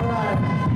Vâng All right.